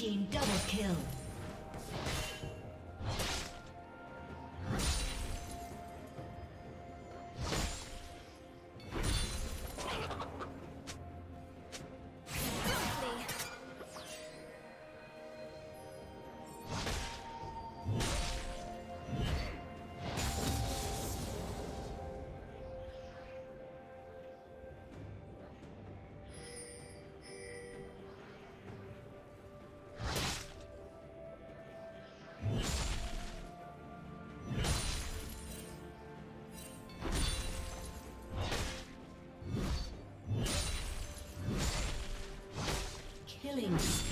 Team double kill. Killing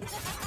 Ha ha ha!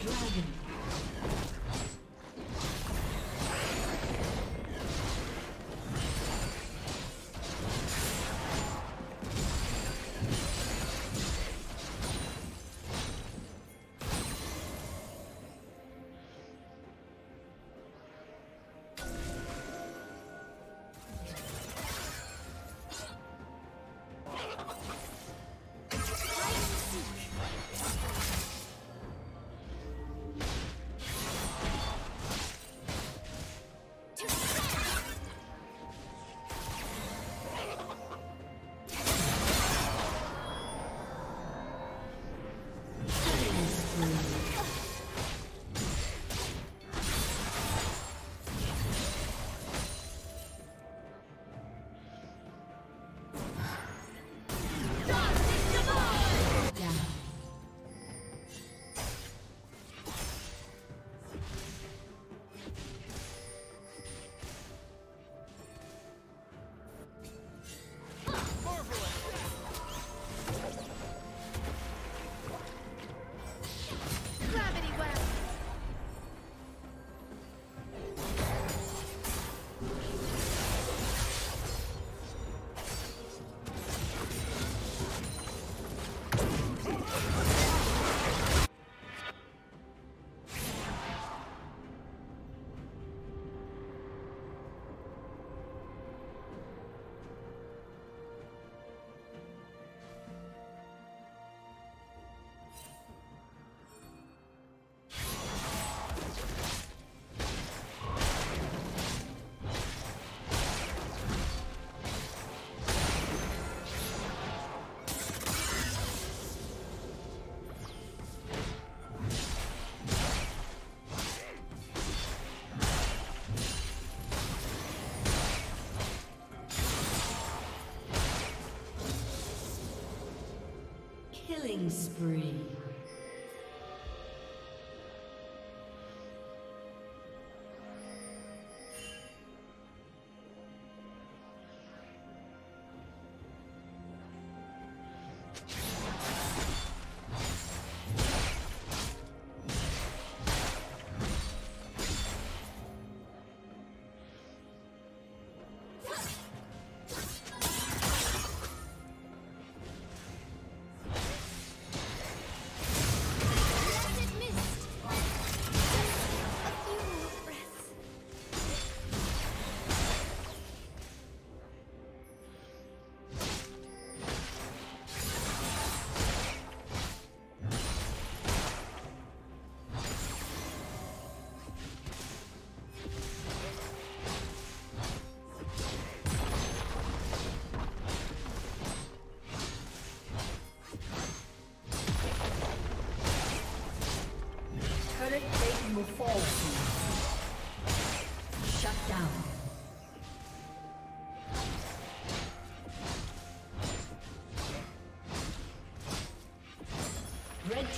dragon. Killing spree.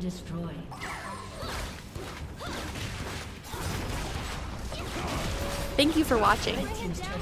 Destroyed. Thank you for watching. Red team's. Red team's